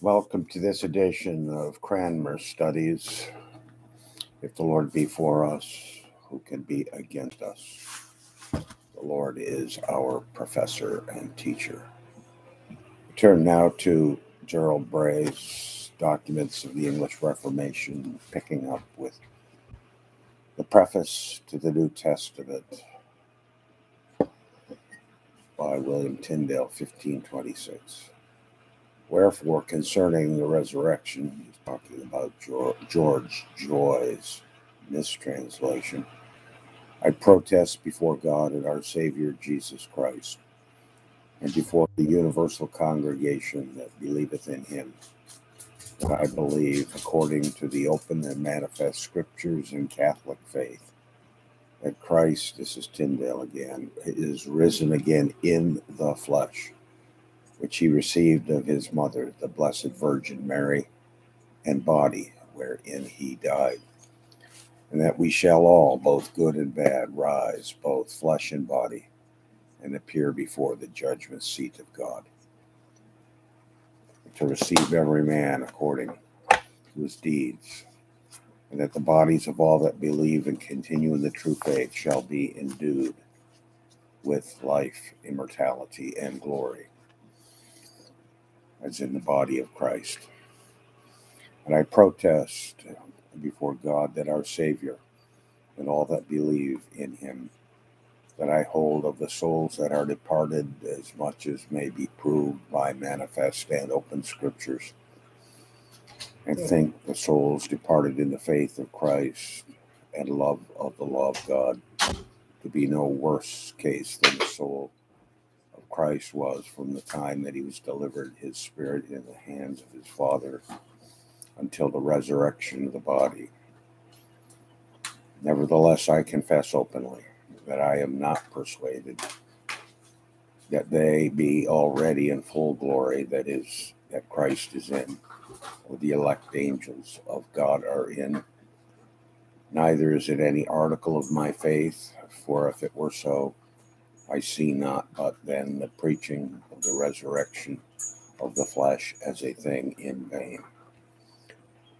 Welcome to this edition of Cranmer Studies. If the Lord be for us, who can be against us? The Lord is our professor and teacher. We turn now to Gerald Bray's Documents of the English Reformation, picking up with the preface to the New Testament by William Tyndale, 1526. Wherefore, concerning the resurrection, he's talking about George Joye's mistranslation. I protest before God and our Savior Jesus Christ, and before the universal congregation that believeth in him, that I believe, according to the open and manifest scriptures and Catholic faith, that Christ, this is Tyndale again, is risen again in the flesh which he received of his mother, the Blessed Virgin Mary, and body wherein he died. And that we shall all, both good and bad, rise, both flesh and body, and appear before the judgment seat of God. To receive every man according to his deeds, and that the bodies of all that believe and continue in the true faith shall be endued with life, immortality, and glory as in the body of Christ. And I protest before God that our Savior and all that believe in him, that I hold of the souls that are departed as much as may be proved by manifest and open scriptures, and think the souls departed in the faith of Christ and love of the law of God to be no worse case than the soul Christ was from the time that he was delivered his spirit in the hands of his Father until the resurrection of the body. Nevertheless, I confess openly that I am not persuaded that they be already in full glory that is that Christ is in, or the elect angels of God are in. Neither is it any article of my faith, for if it were so, I see not but then the preaching of the resurrection of the flesh as a thing in vain.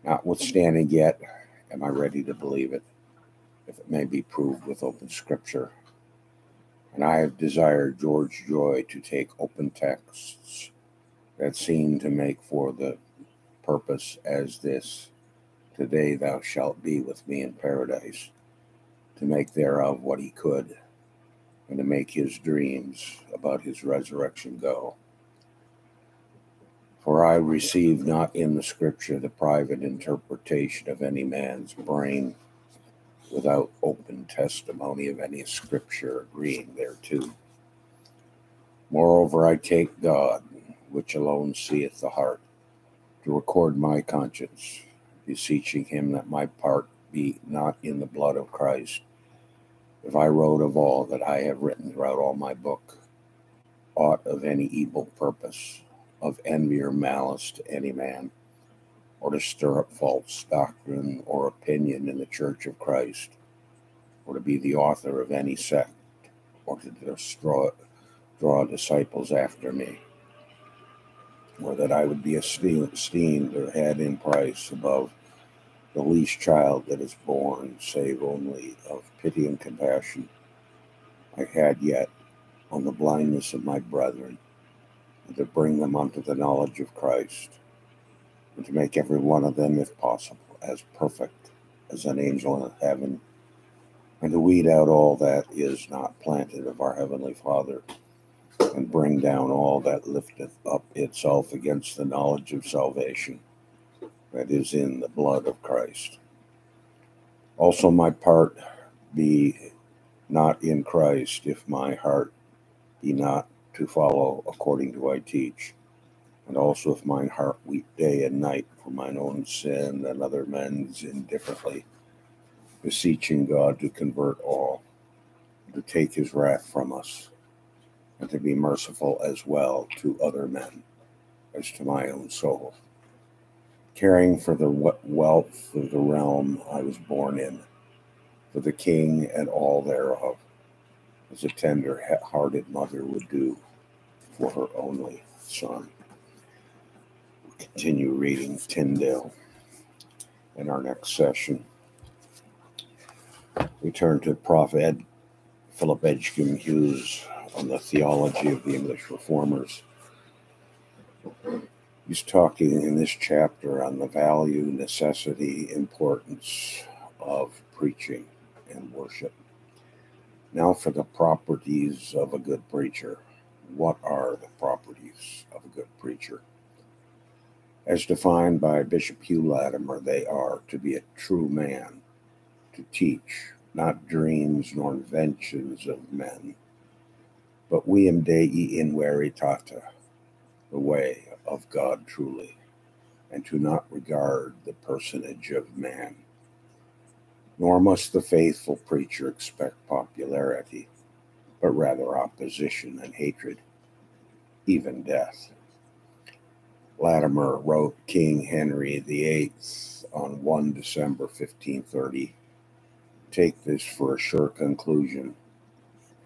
Notwithstanding, yet am I ready to believe it, if it may be proved with open scripture. And I have desired George Joye to take open texts that seem to make for the purpose as this Today thou shalt be with me in paradise, to make thereof what he could and to make his dreams about his resurrection go. For I receive not in the scripture the private interpretation of any man's brain without open testimony of any scripture agreeing thereto. Moreover, I take God, which alone seeth the heart, to record my conscience, beseeching him that my part be not in the blood of Christ, if I wrote of all that I have written throughout all my book, aught of any evil purpose, of envy or malice to any man, or to stir up false doctrine or opinion in the church of Christ, or to be the author of any sect, or to destroy, draw disciples after me, or that I would be esteemed or had in price above the least child that is born, save only of pity and compassion, I had yet on the blindness of my brethren, and to bring them unto the knowledge of Christ, and to make every one of them, if possible, as perfect as an angel in heaven, and to weed out all that is not planted of our Heavenly Father, and bring down all that lifteth up itself against the knowledge of salvation that is in the blood of Christ. Also, my part be not in Christ if my heart be not to follow according to I teach, and also if mine heart weep day and night for mine own sin and other men's indifferently, beseeching God to convert all, to take his wrath from us, and to be merciful as well to other men as to my own soul caring for the wealth of the realm I was born in, for the king and all thereof, as a tender hearted mother would do for her only son. continue reading Tyndale in our next session. We turn to Prophet Philip Edgcumbe Hughes on the theology of the English Reformers. He's talking in this chapter on the value, necessity, importance of preaching and worship. Now, for the properties of a good preacher. What are the properties of a good preacher? As defined by Bishop Hugh Latimer, they are to be a true man, to teach, not dreams nor inventions of men, but viam Dei in veritata, the way of God truly, and to not regard the personage of man. Nor must the faithful preacher expect popularity, but rather opposition and hatred, even death. Latimer wrote King Henry VIII on 1 December 1530 Take this for a sure conclusion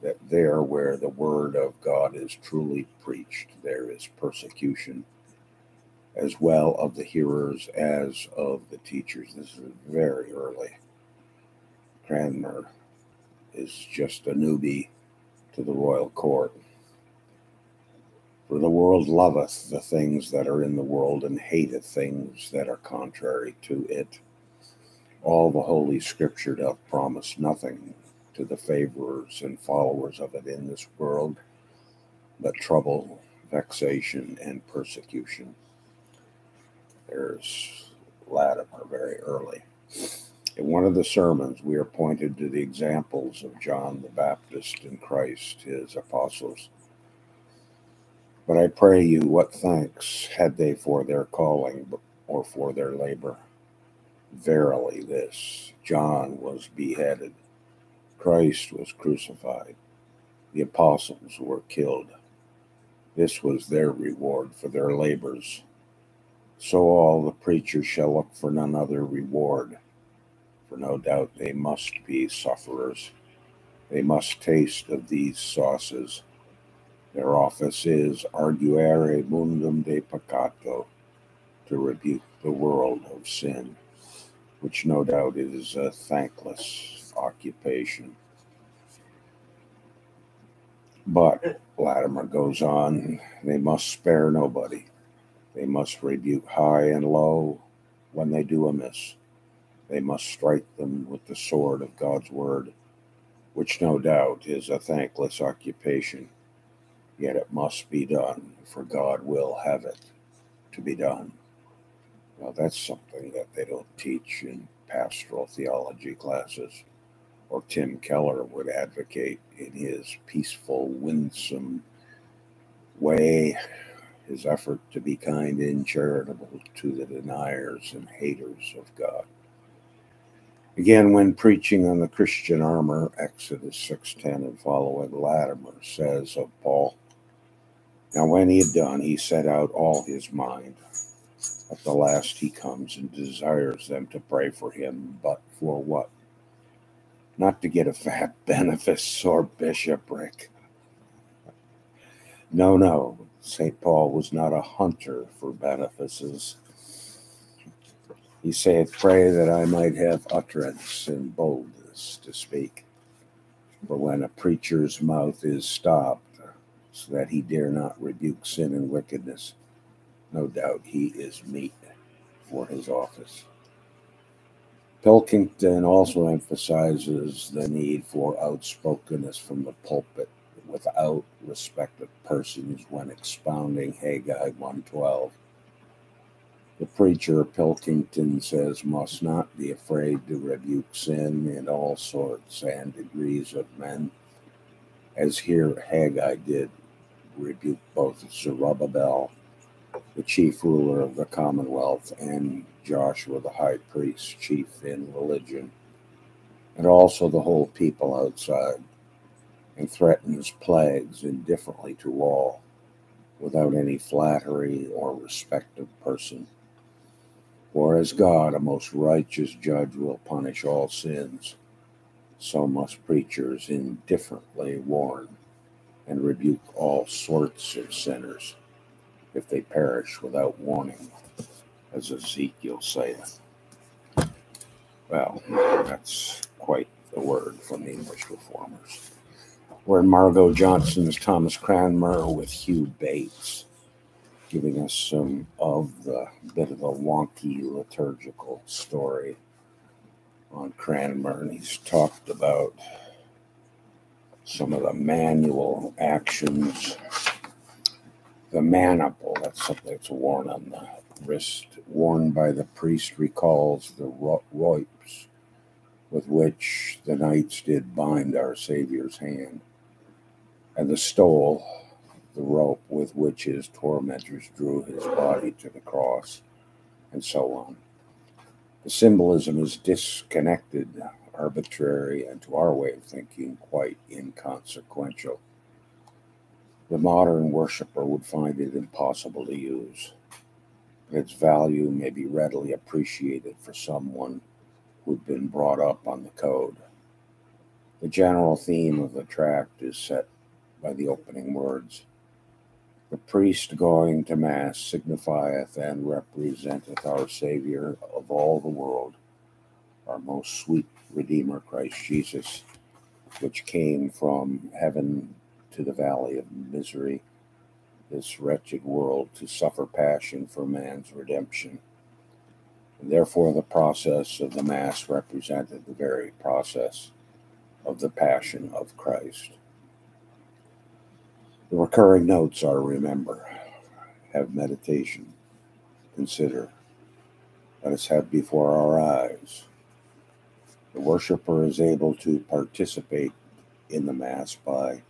that there where the word of God is truly preached, there is persecution, as well of the hearers as of the teachers. This is very early. Cranmer is just a newbie to the royal court. For the world loveth the things that are in the world and hateth things that are contrary to it. All the holy scripture doth promise nothing to the favorers and followers of it in this world, but trouble, vexation, and persecution. There's Latimer very early. In one of the sermons, we are pointed to the examples of John the Baptist and Christ, his apostles. But I pray you, what thanks had they for their calling or for their labor? Verily, this John was beheaded, Christ was crucified, the apostles were killed. This was their reward for their labors. So all the preachers shall look for none other reward for no doubt they must be sufferers. They must taste of these sauces. Their office is arguere mundum de peccato, to rebuke the world of sin, which no doubt is a thankless occupation. But, Latimer goes on, they must spare nobody. They must rebuke high and low when they do amiss. They must strike them with the sword of God's word, which no doubt is a thankless occupation. Yet it must be done, for God will have it to be done. Well, that's something that they don't teach in pastoral theology classes, or Tim Keller would advocate in his peaceful, winsome way, his effort to be kind and charitable to the deniers and haters of God. Again, when preaching on the Christian armor, Exodus 6.10 and following, Latimer says of Paul, Now when he had done, he set out all his mind. At the last he comes and desires them to pray for him, but for what? Not to get a fat benefice or bishopric. No, no, St. Paul was not a hunter for benefices he saith, Pray that I might have utterance and boldness to speak. For when a preacher's mouth is stopped, so that he dare not rebuke sin and wickedness, no doubt he is meet for his office. Pilkington also emphasizes the need for outspokenness from the pulpit without respect of persons when expounding Haggai 112 the preacher, Pilkington says, must not be afraid to rebuke sin in all sorts and degrees of men, as here Haggai did rebuke both Zerubbabel, the chief ruler of the commonwealth, and Joshua, the high priest, chief in religion, and also the whole people outside, and threatens plagues indifferently to all, without any flattery or respect of person. For as God, a most righteous judge, will punish all sins, so must preachers indifferently warn and rebuke all sorts of sinners. If they perish without warning, as Ezekiel saith. Well, that's quite the word from the English reformers. We're in Margot Johnson's Thomas Cranmer with Hugh Bates, giving us some of the bit of a wonky liturgical story on Cranmer. And he's talked about some of the manual actions. The maniple, that's something that's worn on the wrist, worn by the priest, recalls the ropes with which the knights did bind our Saviour's hand, and the stole, the rope with which his tormentors drew his body to the cross, and so on. The symbolism is disconnected arbitrary, and to our way of thinking, quite inconsequential. The modern worshiper would find it impossible to use. Its value may be readily appreciated for someone who'd been brought up on the code. The general theme of the tract is set by the opening words The priest going to Mass signifieth and representeth our Saviour of all the world, our most sweet Redeemer, Christ Jesus, which came from heaven to the valley of misery, this wretched world, to suffer passion for man's redemption. And therefore, the process of the Mass represented the very process of the passion of Christ. The recurring notes are remember, have meditation, consider, let us have before our eyes the worshiper is able to participate in the Mass by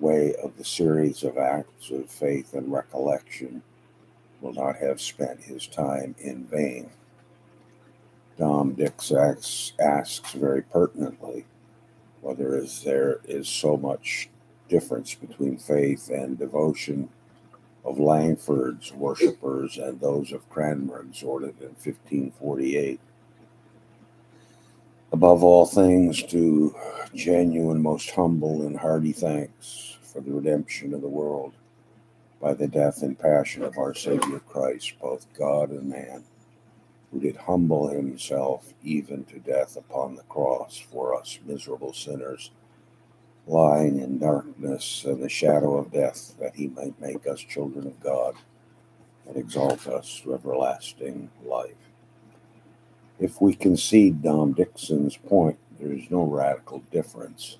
way of the series of acts of faith and recollection, will not have spent his time in vain. Dom Dix asks, asks very pertinently whether is there is so much difference between faith and devotion of Langford's worshippers and those of Cranmer exhorted in 1548 above all things, to genuine, most humble, and hearty thanks for the redemption of the world by the death and passion of our Savior Christ, both God and man, who did humble himself even to death upon the cross for us miserable sinners, lying in darkness and the shadow of death, that he might make us children of God and exalt us to everlasting life. If we concede Dom Dixon's point, there is no radical difference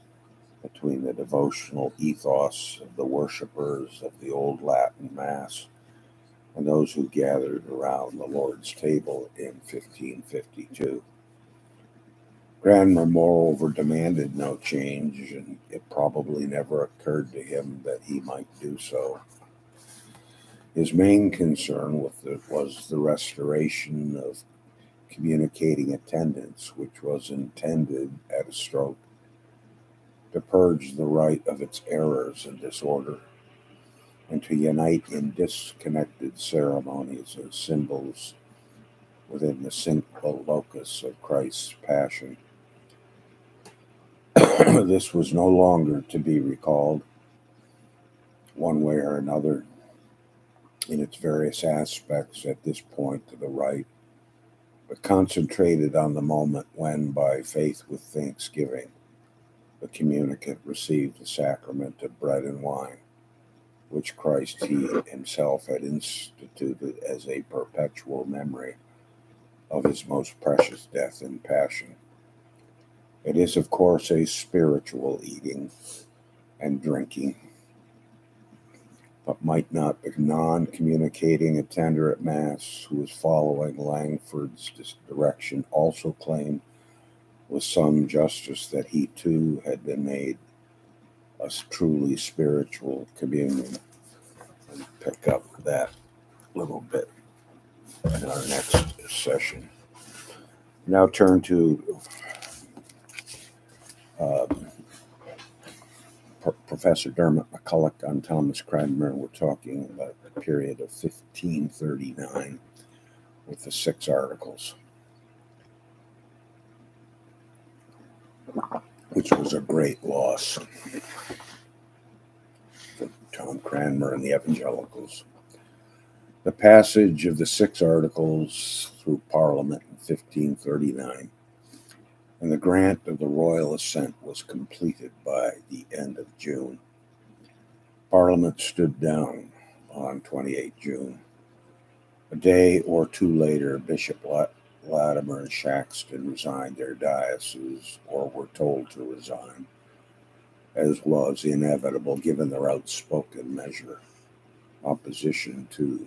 between the devotional ethos of the worshippers of the old Latin Mass and those who gathered around the Lord's table in 1552. Cranmer, moreover, demanded no change, and it probably never occurred to him that he might do so. His main concern the, was the restoration of communicating attendance, which was intended at a stroke to purge the rite of its errors and disorder, and to unite in disconnected ceremonies and symbols within the single locus of Christ's passion. this was no longer to be recalled one way or another in its various aspects at this point to the right concentrated on the moment when, by faith with thanksgiving, the communicant received the sacrament of bread and wine, which Christ he himself had instituted as a perpetual memory of his most precious death and passion. It is, of course, a spiritual eating and drinking but might not the non communicating attender at Mass who was following Langford's direction also claim with some justice that he too had been made a truly spiritual communion? And pick up that little bit in our next session. Now turn to. Um, Professor Diarmaid McCulloch on Thomas Cranmer. We're talking about the period of 1539 with the six articles, which was a great loss for Tom Cranmer and the evangelicals. The passage of the six articles through Parliament in 1539 and the grant of the royal assent was completed by the end of June. Parliament stood down on 28 June. A day or two later, Bishop Latimer and Shaxton resigned their dioceses or were told to resign, as was inevitable given their outspoken measure opposition to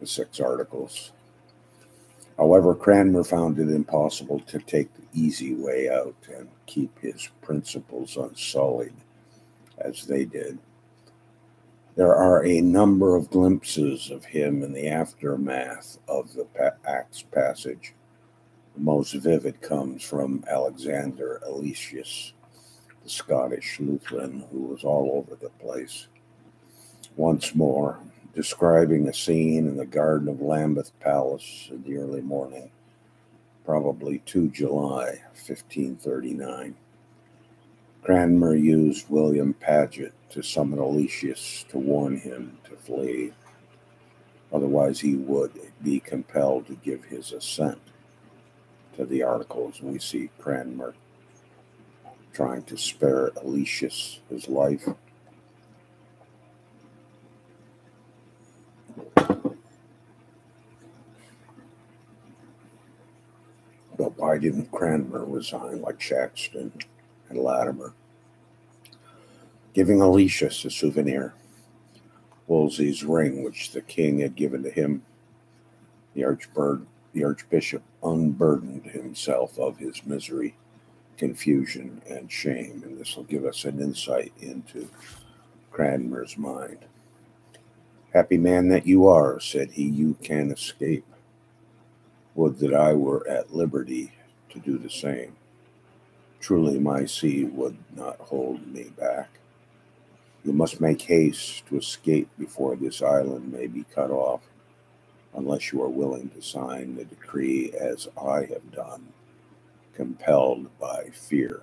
the six articles. However, Cranmer found it impossible to take the easy way out and keep his principles unsullied as they did. There are a number of glimpses of him in the aftermath of the Acts passage. The most vivid comes from Alexander Alesius, the Scottish Lutheran who was all over the place. Once more, describing a scene in the garden of Lambeth Palace in the early morning, probably 2 July 1539. Cranmer used William Paget to summon Alesius to warn him to flee. Otherwise, he would be compelled to give his assent to the articles. We see Cranmer trying to spare Alesius his life. Why didn't Cranmer resign like Shaxton and Latimer? Giving Alesius a souvenir, Wolsey's ring, which the king had given to him. The, archbird, the archbishop unburdened himself of his misery, confusion, and shame, and this will give us an insight into Cranmer's mind. Happy man that you are, said he, you can escape. Would that I were at liberty to do the same. Truly, my see would not hold me back. You must make haste to escape before this island may be cut off, unless you are willing to sign the decree as I have done, compelled by fear.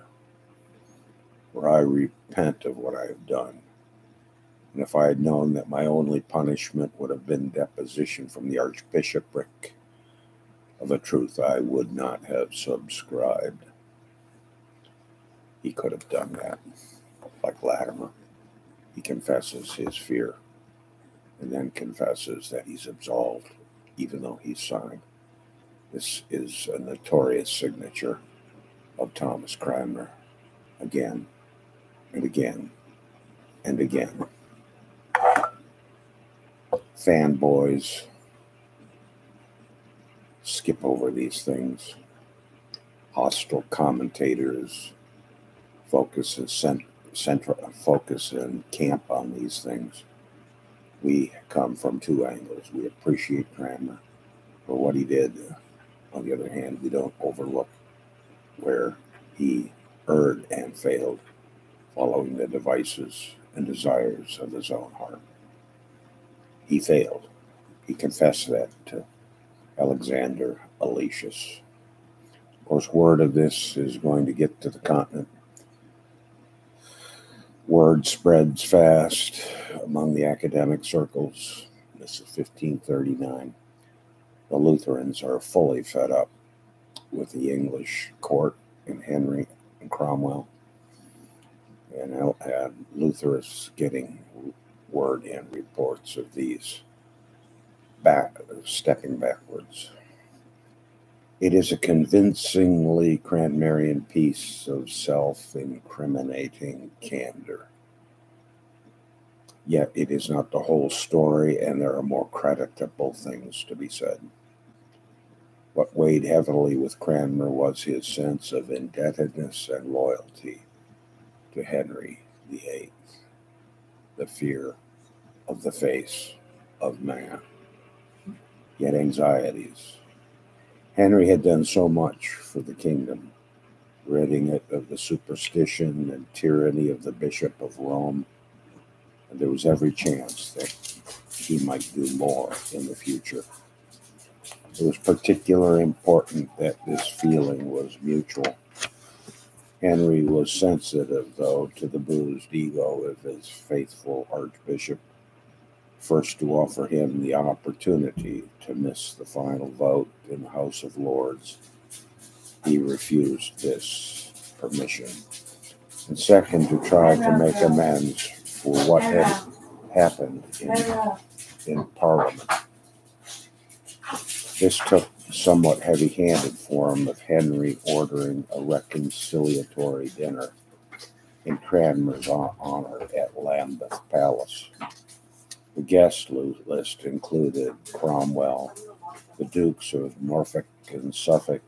For I repent of what I have done. And if I had known that my only punishment would have been deposition from the archbishopric, of a truth I would not have subscribed. He could have done that, like Latimer. He confesses his fear and then confesses that he's absolved, even though he's signed. This is a notorious signature of Thomas Cranmer again and again and again. Fanboys skip over these things. Hostile commentators focus and cent- central focus and camp on these things. We come from two angles. We appreciate Cranmer for what he did. On the other hand, we don't overlook where he erred and failed, following the devices and desires of his own heart. He failed. He confessed that to Alexander Alesius. Of course, word of this is going to get to the continent. Word spreads fast among the academic circles. This is 1539. The Lutherans are fully fed up with the English court and Henry and Cromwell. And, and Luther is getting word and reports of these back, stepping backwards. It is a convincingly Cranmerian piece of self incriminating candor. Yet it is not the whole story, and there are more creditable things to be said. What weighed heavily with Cranmer was his sense of indebtedness and loyalty to Henry VIII, the fear of the face of man yet anxieties. Henry had done so much for the kingdom, ridding it of the superstition and tyranny of the Bishop of Rome, and there was every chance that he might do more in the future. It was particularly important that this feeling was mutual. Henry was sensitive, though, to the bruised ego of his faithful archbishop first to offer him the opportunity to miss the final vote in the House of Lords. He refused this permission. And second, to try to make amends for what had happened in, in Parliament. This took somewhat heavy handed form of Henry ordering a reconciliatory dinner in Cranmer's honor at Lambeth Palace. The guest list included Cromwell, the Dukes of Norfolk and Suffolk,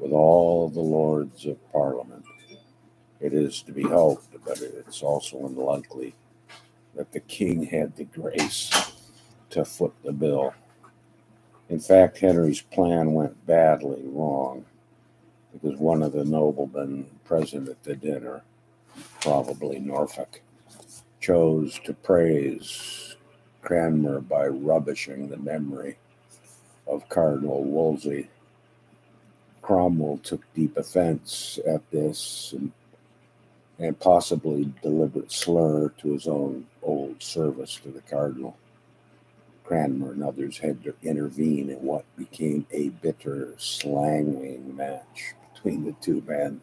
with all the Lords of Parliament. It is to be hoped, but it's also unlikely that the king had the grace to foot the bill. In fact, Henry's plan went badly wrong because one of the noblemen present at the dinner, probably Norfolk, chose to praise Cranmer by rubbishing the memory of Cardinal Wolsey. Cromwell took deep offense at this and, and possibly deliberate slur to his own old service to the Cardinal. Cranmer and others had to intervene in what became a bitter slanging match between the two men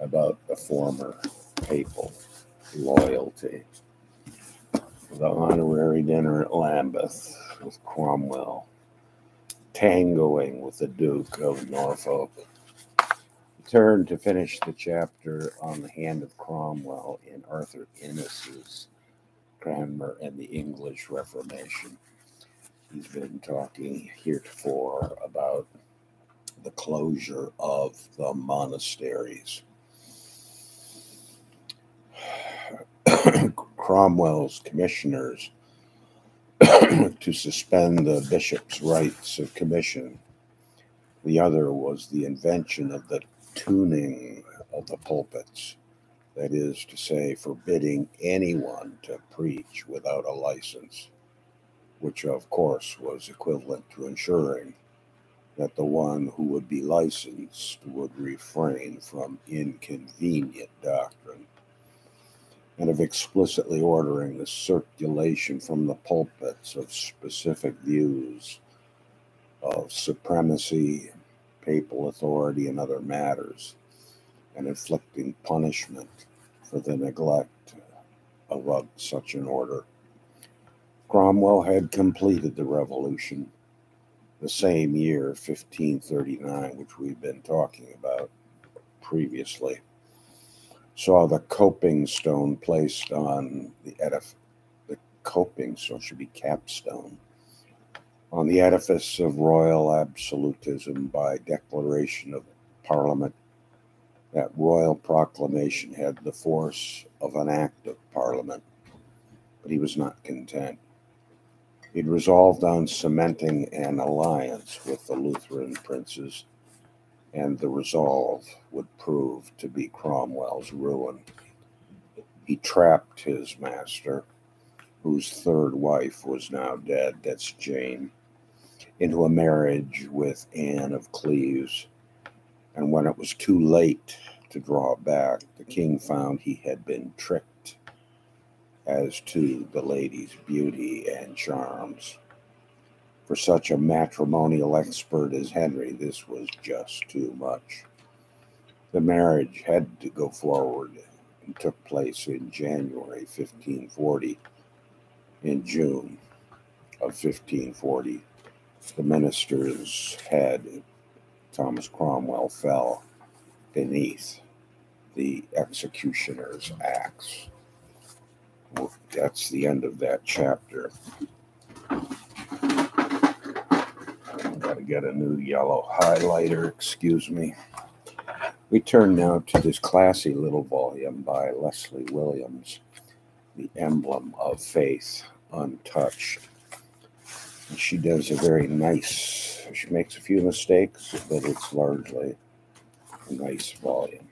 about the former papal loyalty. The honorary dinner at Lambeth with Cromwell, tangoing with the Duke of Norfolk. Turn to finish the chapter on the hand of Cromwell in Arthur Innes's Cranmer and the English Reformation. He's been talking heretofore about the closure of the monasteries. Cromwell's commissioners to suspend the bishop's rights of commission. The other was the invention of the tuning of the pulpits that is to say, forbidding anyone to preach without a license, which of course was equivalent to ensuring that the one who would be licensed would refrain from inconvenient doctrine, and of explicitly ordering the circulation from the pulpits of specific views of supremacy, papal authority, and other matters and inflicting punishment for the neglect of such an order. Cromwell had completed the revolution the same year, 1539, which we've been talking about previously. Saw the coping stone placed on the edifice. The coping stone should be capstone on the edifice of royal absolutism by declaration of Parliament that royal proclamation had the force of an act of parliament, but he was not content. He'd resolved on cementing an alliance with the Lutheran princes, and the resolve would prove to be Cromwell's ruin. He trapped his master, whose third wife was now dead, that's Jane, into a marriage with Anne of Cleves and when it was too late to draw back, the king found he had been tricked as to the lady's beauty and charms. For such a matrimonial expert as Henry, this was just too much. The marriage had to go forward and took place in January 1540. In June of 1540, the ministers head, Thomas Cromwell fell beneath the executioner's axe. That's the end of that chapter. Got to get a new yellow highlighter, excuse me. We turn now to this classy little volume by Leslie Williams, The Emblem of Faith Untouched. And she does a very nice she makes a few mistakes, but it's largely a nice volume.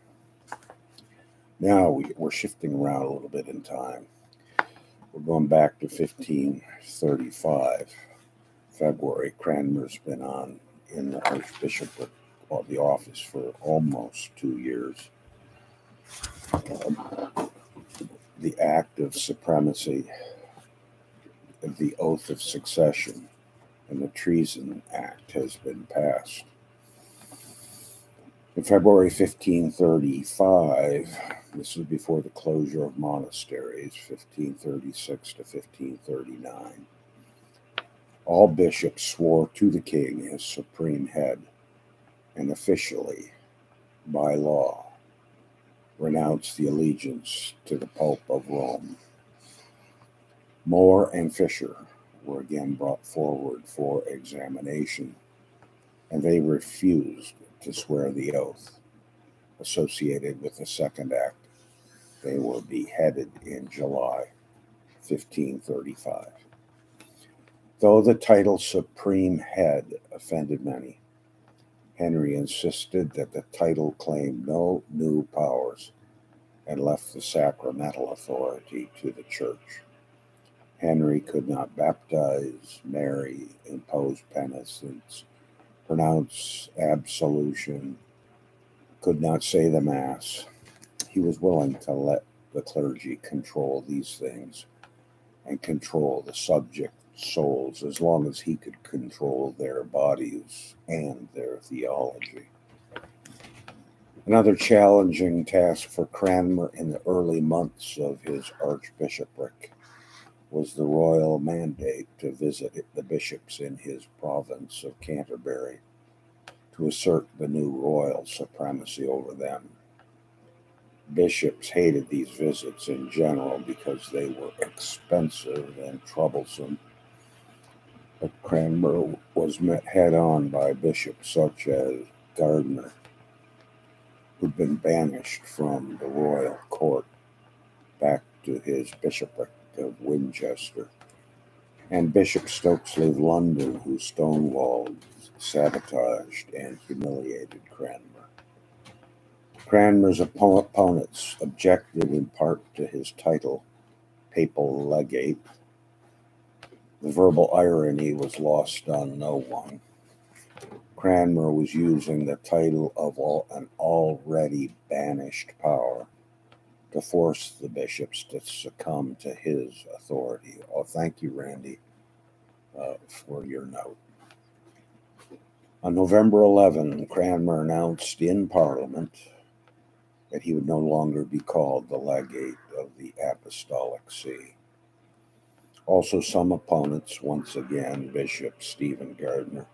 Now we, we're shifting around a little bit in time. We're going back to 1535, February. Cranmer's been on in the archbishopric or the office for almost two years. Um, the act of supremacy the oath of succession, and the Treason Act has been passed. In February 1535, this was before the closure of monasteries, 1536 to 1539, all bishops swore to the king as supreme head and officially, by law, renounced the allegiance to the Pope of Rome. More and Fisher were again brought forward for examination, and they refused to swear the oath associated with the Second Act. They were beheaded in July 1535. Though the title Supreme Head offended many, Henry insisted that the title claimed no new powers and left the sacramental authority to the church. Henry could not baptize, marry, impose penitence, pronounce absolution, could not say the Mass. He was willing to let the clergy control these things and control the subject souls as long as he could control their bodies and their theology. Another challenging task for Cranmer in the early months of his archbishopric was the royal mandate to visit the bishops in his province of Canterbury to assert the new royal supremacy over them. Bishops hated these visits in general because they were expensive and troublesome. Cranmer was met head on by bishops such as Gardiner, who'd been banished from the royal court back to his bishopric of Winchester, and Bishop Stokesley of London, who stonewalled, sabotaged, and humiliated Cranmer. Cranmer's opponents objected in part to his title, Papal Legate. The verbal irony was lost on no one. Cranmer was using the title of an already banished power to force the bishops to succumb to his authority. Oh, thank you, Randy, uh, for your note. On November 11, Cranmer announced in Parliament that he would no longer be called the legate of the Apostolic See. Also, some opponents, once again, Bishop Stephen Gardiner,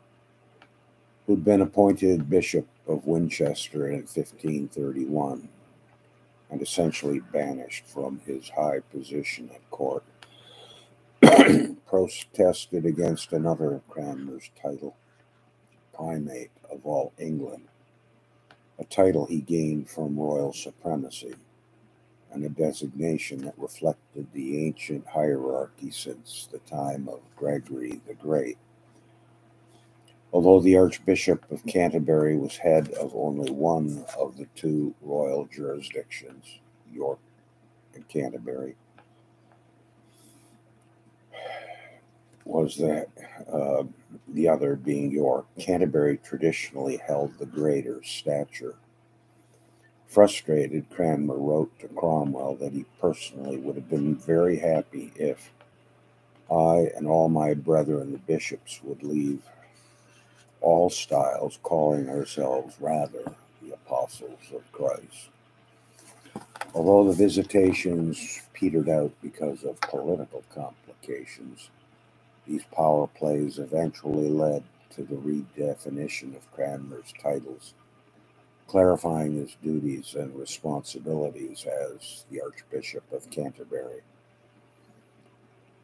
who'd been appointed Bishop of Winchester in 1531, and essentially banished from his high position at court, protested against another of Cranmer's title, Primate of all England, a title he gained from royal supremacy and a designation that reflected the ancient hierarchy since the time of Gregory the Great. Although the Archbishop of Canterbury was head of only one of the two royal jurisdictions, York and Canterbury, was that uh, the other being York. Canterbury traditionally held the greater stature. Frustrated, Cranmer wrote to Cromwell that he personally would have been very happy if I and all my brethren, the bishops, would leave all styles, calling ourselves rather the apostles of Christ. Although the visitations petered out because of political complications, these power plays eventually led to the redefinition of Cranmer's titles, clarifying his duties and responsibilities as the Archbishop of Canterbury.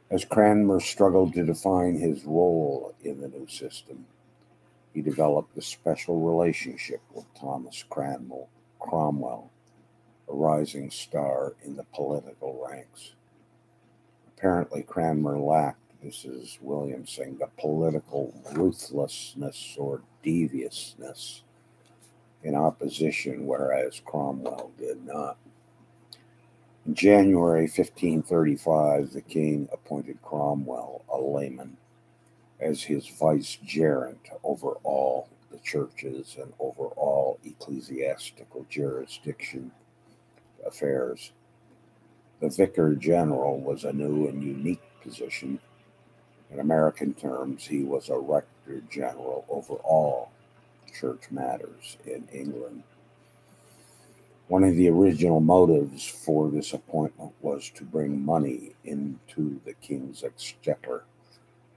As Cranmer struggled to define his role in the new system, he developed a special relationship with Thomas Cranwell, Cromwell, a rising star in the political ranks. Apparently, Cranmer lacked, this is William saying, the political ruthlessness or deviousness in opposition, whereas Cromwell did not. In January 1535, the king appointed Cromwell a layman as his vicegerent over all the churches and over all ecclesiastical jurisdiction affairs. The vicar general was a new and unique position In American terms, he was a rector general over all church matters in England. One of the original motives for this appointment was to bring money into the king's exchequer,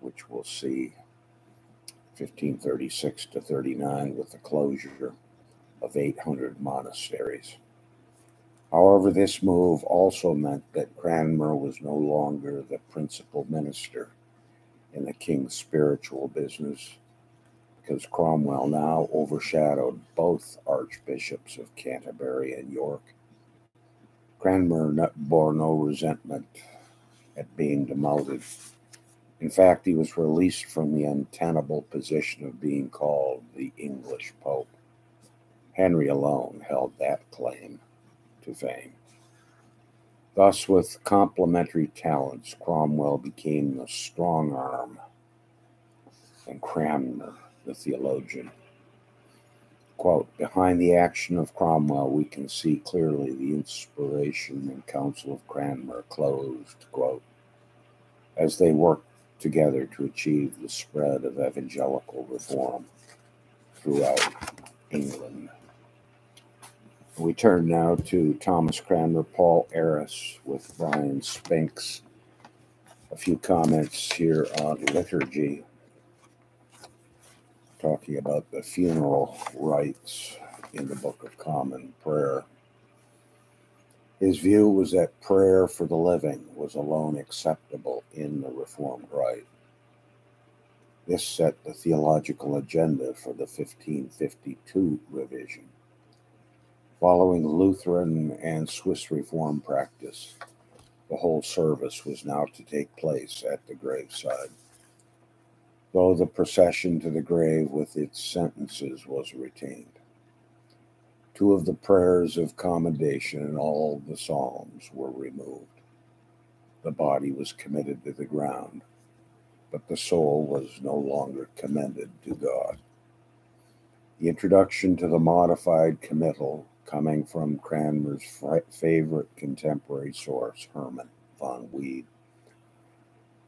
which we'll see 1536 to 39 with the closure of 800 monasteries. However, this move also meant that Cranmer was no longer the principal minister in the king's spiritual business because Cromwell now overshadowed both archbishops of Canterbury and York. Cranmer bore no resentment at being demoted. In fact, he was released from the untenable position of being called the English Pope. Henry alone held that claim to fame. Thus, with complementary talents, Cromwell became the strong arm, and Cranmer the theologian. Quote, behind the action of Cromwell, we can see clearly the inspiration and counsel of Cranmer, closed, quote, as they worked together to achieve the spread of evangelical reform throughout England. We turn now to Thomas Cranmer, Paul Ayris with Brian Spinks. A few comments here on liturgy talking about the funeral rites in the Book of Common Prayer. His view was that prayer for the living was alone acceptable in the Reformed rite. This set the theological agenda for the 1552 revision. Following Lutheran and Swiss Reform practice, the whole service was now to take place at the graveside though the procession to the grave with its sentences was retained. Two of the prayers of commendation and all the psalms were removed. The body was committed to the ground, but the soul was no longer commended to God. The introduction to the modified committal, coming from Cranmer's favorite contemporary source, Herman von Wied.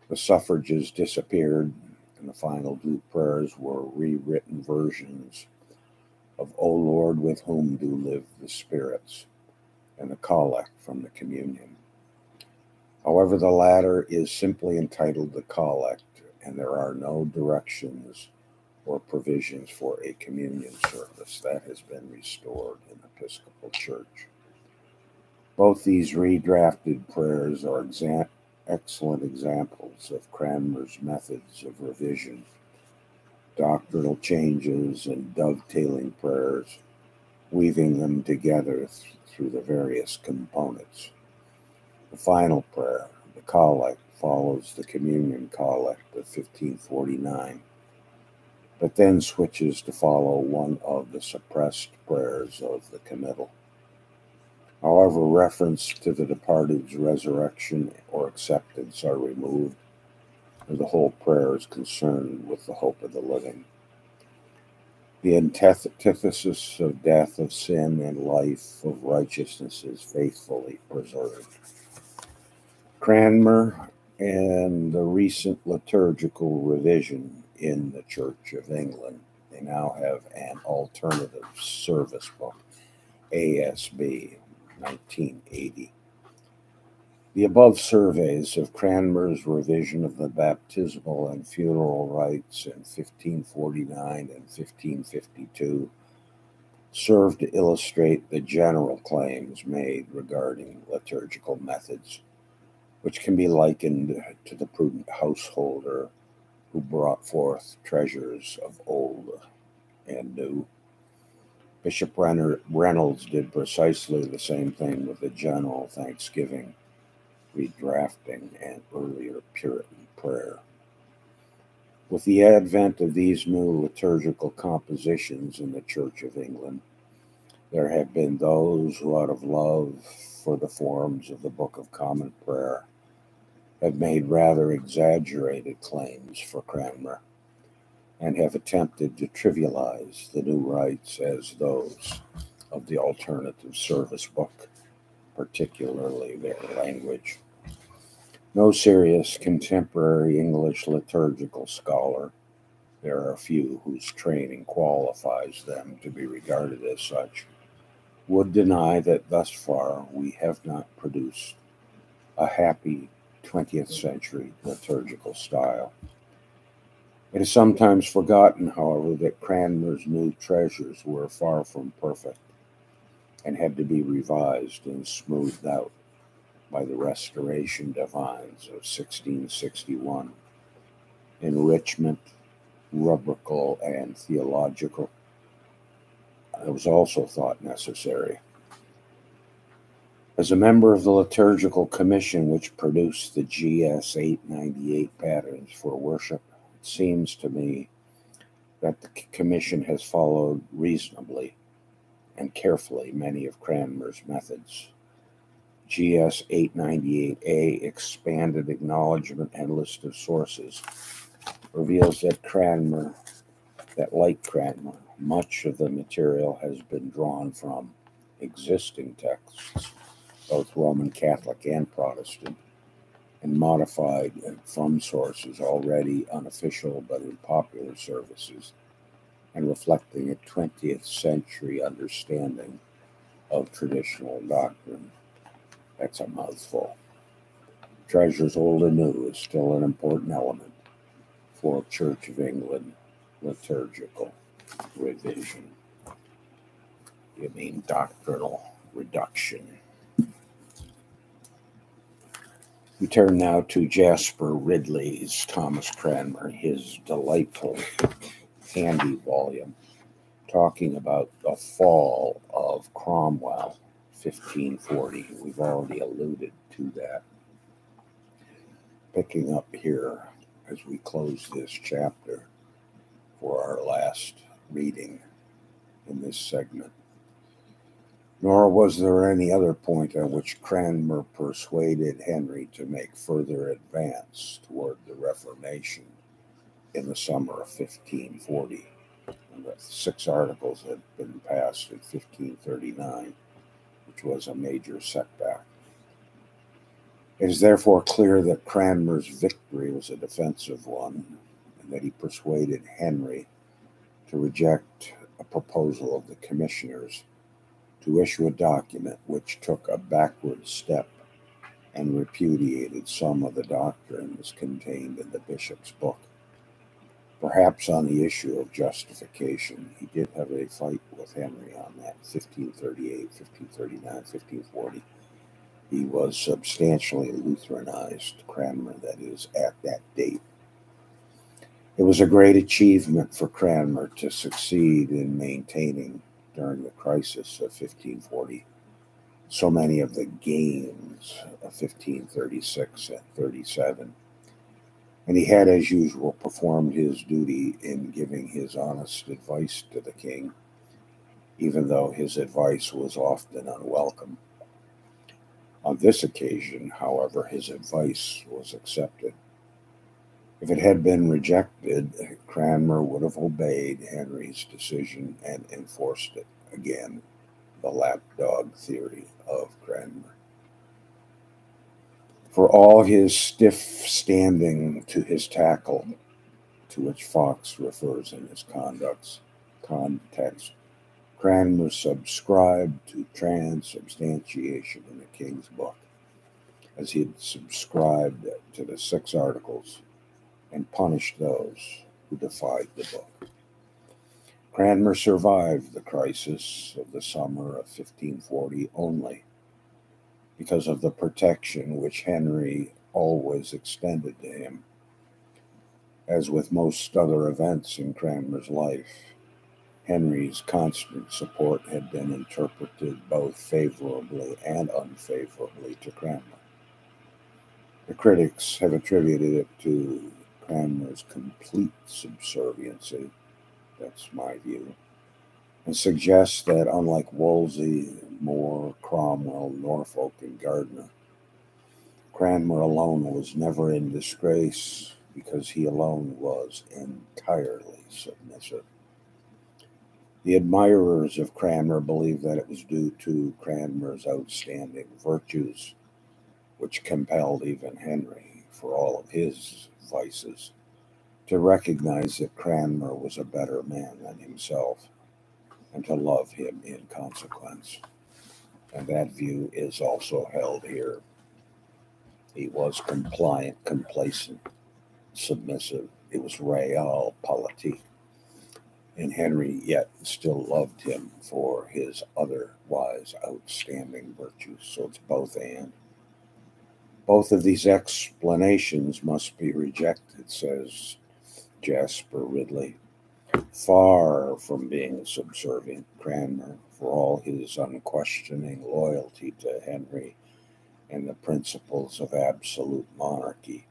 The suffrages disappeared, and the final two prayers were rewritten versions of O Lord, with whom do live the spirits, and the collect from the communion. However, the latter is simply entitled the collect, and there are no directions or provisions for a communion service. That has been restored in the Episcopal Church. Both these redrafted prayers are exa- excellent examples of Cranmer's methods of revision, doctrinal changes, and dovetailing prayers, weaving them together th- through the various components. The final prayer, the collect, follows the communion collect of 1549, but then switches to follow one of the suppressed prayers of the committal. However, reference to the departed's resurrection or acceptance are removed, and the whole prayer is concerned with the hope of the living. The antithesis of death, of sin, and life of righteousness is faithfully preserved. Cranmer and the recent liturgical revision in the Church of England, they now have an alternative service book, ASB, 1980. The above surveys of Cranmer's revision of the baptismal and funeral rites in 1549 and 1552 serve to illustrate the general claims made regarding liturgical methods, which can be likened to the prudent householder who brought forth treasures of old and new. Bishop Reynolds did precisely the same thing with the general thanksgiving, redrafting, and earlier Puritan prayer. With the advent of these new liturgical compositions in the Church of England, there have been those who, out of love for the forms of the Book of Common Prayer, have made rather exaggerated claims for Cranmer and have attempted to trivialize the new rites as those of the alternative service book, particularly their language. No serious contemporary English liturgical scholar, there are a few whose training qualifies them to be regarded as such, would deny that thus far we have not produced a happy 20th century liturgical style. It is sometimes forgotten, however, that Cranmer's new treasures were far from perfect and had to be revised and smoothed out by the Restoration Divines of 1661. Enrichment, rubrical, and theological it was also thought necessary. As a member of the Liturgical Commission, which produced the GS 898 patterns for worship, seems to me that the Commission has followed reasonably and carefully many of Cranmer's methods. GS 898A expanded acknowledgement and list of sources reveals that Cranmer, that like Cranmer, much of the material has been drawn from existing texts, both Roman Catholic and Protestant, and modified from sources already unofficial but in popular services, and reflecting a 20th century understanding of traditional doctrine. That's a mouthful. Treasures old and new is still an important element for Church of England liturgical revision. You mean doctrinal reduction. We turn now to Jasper Ridley's Thomas Cranmer, his delightful handy volume, talking about the fall of Cromwell, 1540. We've already alluded to that. Picking up here as we close this chapter for our last reading in this segment. Nor was there any other point at which Cranmer persuaded Henry to make further advance toward the Reformation in the summer of 1540. the six articles had been passed in 1539, which was a major setback. It is therefore clear that Cranmer's victory was a defensive one, and that he persuaded Henry to reject a proposal of the commissioners to issue a document which took a backward step and repudiated some of the doctrines contained in the bishop's book. Perhaps on the issue of justification, he did have a fight with Henry on that 1538, 1539, 1540. He was substantially Lutheranized, Cranmer, that is, at that date. It was a great achievement for Cranmer to succeed in maintaining during the crisis of 1540 so many of the gains of 1536 and 37. And he had, as usual, performed his duty in giving his honest advice to the king, even though his advice was often unwelcome. On this occasion, however, his advice was accepted. If it had been rejected, Cranmer would have obeyed Henry's decision and enforced it. Again, the lapdog theory of Cranmer. For all his stiff standing to his tackle, to which Foxe refers in his conducts, context, Cranmer subscribed to transubstantiation in the King's Book, as he had subscribed to the six articles and punished those who defied the book. Cranmer survived the crisis of the summer of 1540 only because of the protection which Henry always extended to him. As with most other events in Cranmer's life, Henry's constant support had been interpreted both favorably and unfavorably to Cranmer. The critics have attributed it to Cranmer's complete subserviency. That's my view. And suggests that unlike Wolsey, More, Cromwell, Norfolk, and Gardiner, Cranmer alone was never in disgrace because he alone was entirely submissive. The admirers of Cranmer believe that it was due to Cranmer's outstanding virtues which compelled even Henry, for all of his vices, to recognize that Cranmer was a better man than himself and to love him in consequence. And that view is also held here. He was compliant, complacent, submissive. It was realpolitik. And Henry yet still loved him for his otherwise outstanding virtues. So it's both and. Both of these explanations must be rejected, says Jasper Ridley. Far from being subservient, Cranmer, for all his unquestioning loyalty to Henry and the principles of absolute monarchy,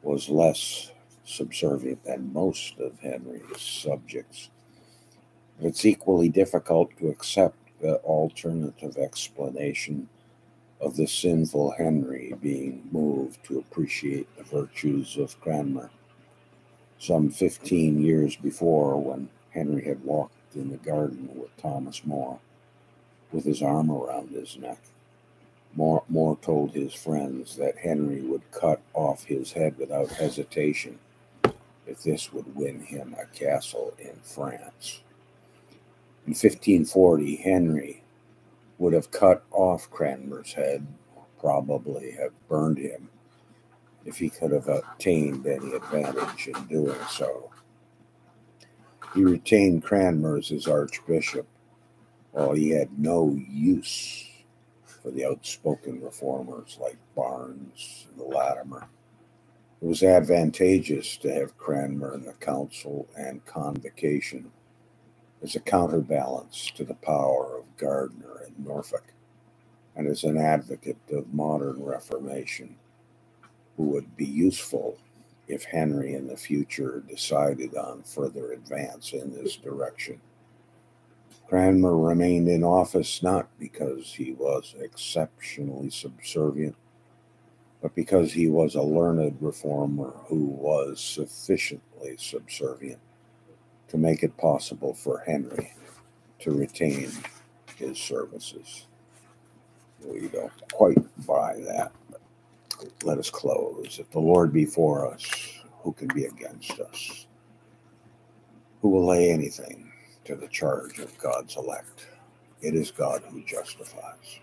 was less subservient than most of Henry's subjects. It's equally difficult to accept the alternative explanation of the sinful Henry being moved to appreciate the virtues of Cranmer. Some 15 years before, when Henry had walked in the garden with Thomas More, with his arm around his neck, More, More told his friends that Henry would cut off his head without hesitation if this would win him a castle in France. In 1540, Henry would have cut off Cranmer's head, probably have burned him, if he could have obtained any advantage in doing so. He retained Cranmer as archbishop, while he had no use for the outspoken reformers like Barnes and Latimer. It was advantageous to have Cranmer in the council and convocation as a counterbalance to the power of Gardiner and Norfolk, and as an advocate of modern Reformation, who would be useful if Henry in the future decided on further advance in this direction. Cranmer remained in office not because he was exceptionally subservient but because he was a learned reformer who was sufficiently subservient to make it possible for Henry to retain his services. We don't quite buy that, but let us close. If the Lord be for us, who can be against us? Who will lay anything to the charge of God's elect? It is God who justifies.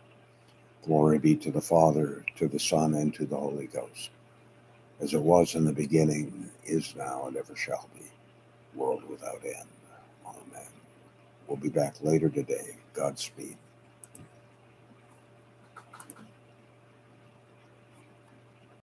Glory be to the Father, to the Son, and to the Holy Ghost, as it was in the beginning, is now, and ever shall be, world without end. Amen. We'll be back later today. Godspeed.